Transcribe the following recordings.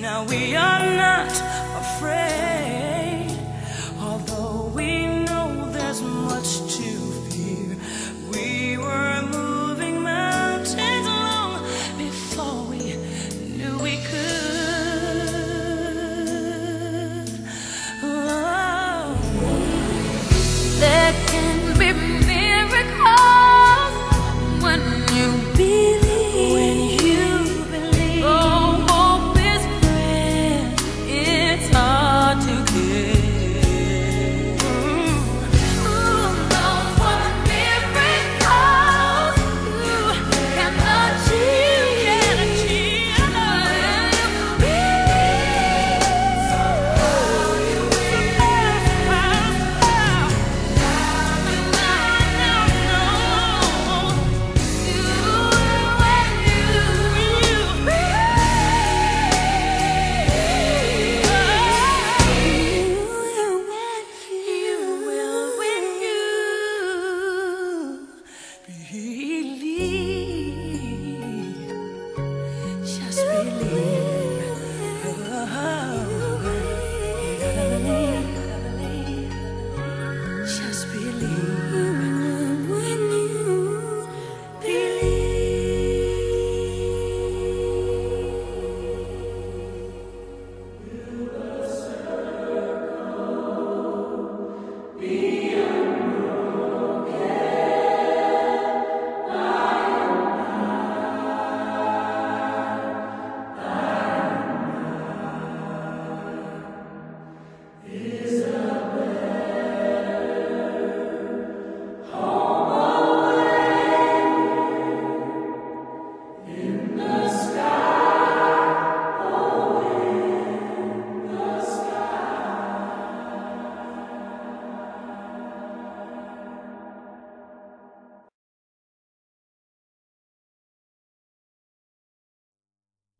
Now we are not afraid.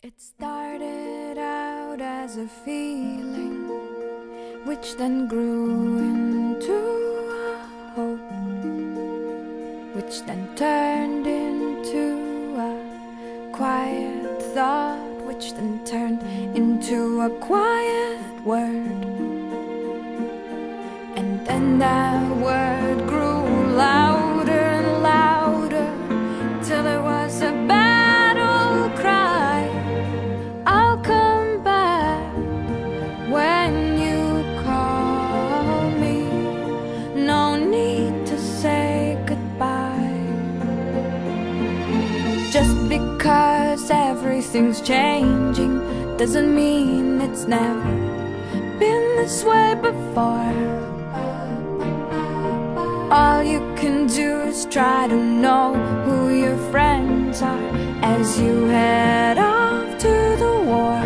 It started out as a feeling, which then grew into a hope, which then turned into a quiet thought, which then turned into a quiet word. And then that word everything's changing doesn't mean it's never been this way before. All you can do is try to know who your friends are as you head off to the war.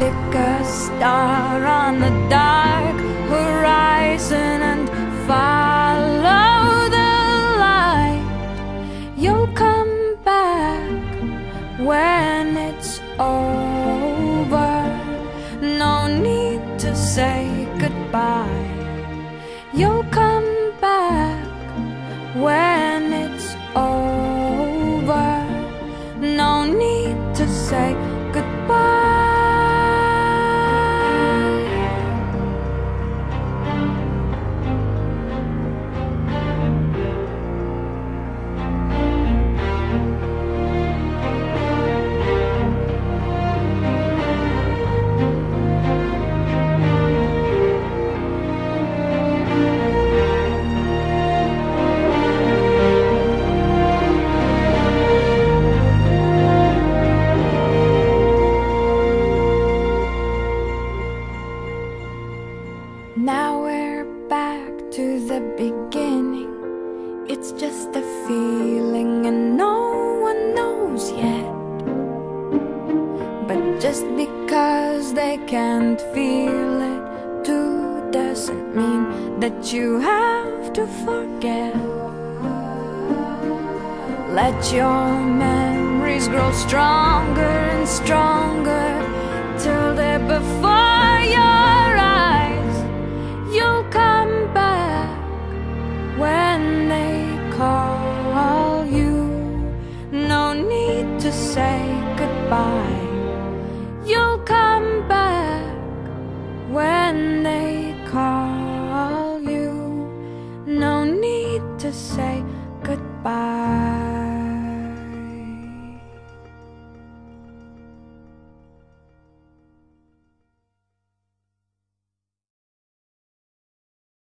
Pick a star on the dark horizon and follow when it's over. No need to say goodbye. You'll come back when it's over. No need to say goodbye. You have to forget. Let your memories grow stronger and stronger till they're before your eyes. You'll come back when they call you. No need to say goodbye. say goodbye.